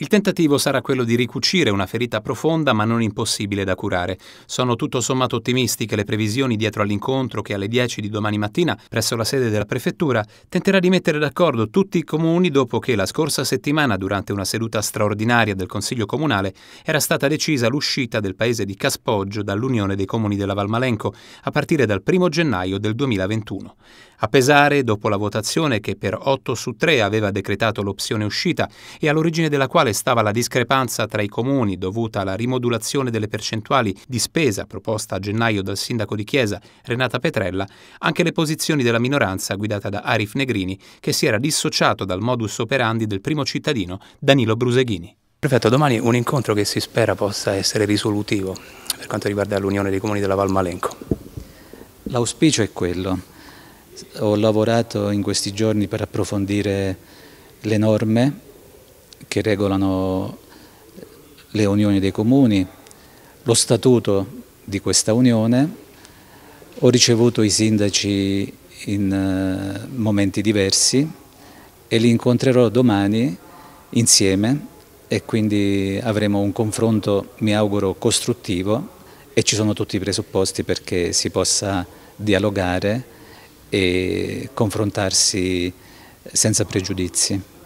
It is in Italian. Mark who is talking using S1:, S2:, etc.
S1: Il tentativo sarà quello di ricucire una ferita profonda ma non impossibile da curare. Sono tutto sommato ottimistiche le previsioni dietro all'incontro che alle 10 di domani mattina, presso la sede della prefettura, tenterà di mettere d'accordo tutti i comuni dopo che la scorsa settimana, durante una seduta straordinaria del Consiglio Comunale, era stata decisa l'uscita del paese di Caspoggio dall'Unione dei Comuni della Valmalenco a partire dal 1 gennaio del 2021. A pesare, dopo la votazione che per 8 su 3 aveva decretato l'opzione uscita e all'origine della quale stava la discrepanza tra i comuni dovuta alla rimodulazione delle percentuali di spesa proposta a gennaio dal sindaco di Chiesa Renata Petrella, anche le posizioni della minoranza guidata da Arif Negrini, che si era dissociato dal modus operandi del primo cittadino Danilo Bruseghini.
S2: Prefetto, domani un incontro che si spera possa essere risolutivo per quanto riguarda l'Unione dei Comuni della Valmalenco.
S3: L'auspicio è quello ho lavorato in questi giorni per approfondire le norme che regolano le unioni dei comuni, lo statuto di questa unione, ho ricevuto i sindaci in eh, momenti diversi e li incontrerò domani insieme e quindi avremo un confronto, mi auguro, costruttivo e ci sono tutti i presupposti perché si possa dialogare e confrontarsi senza pregiudizi.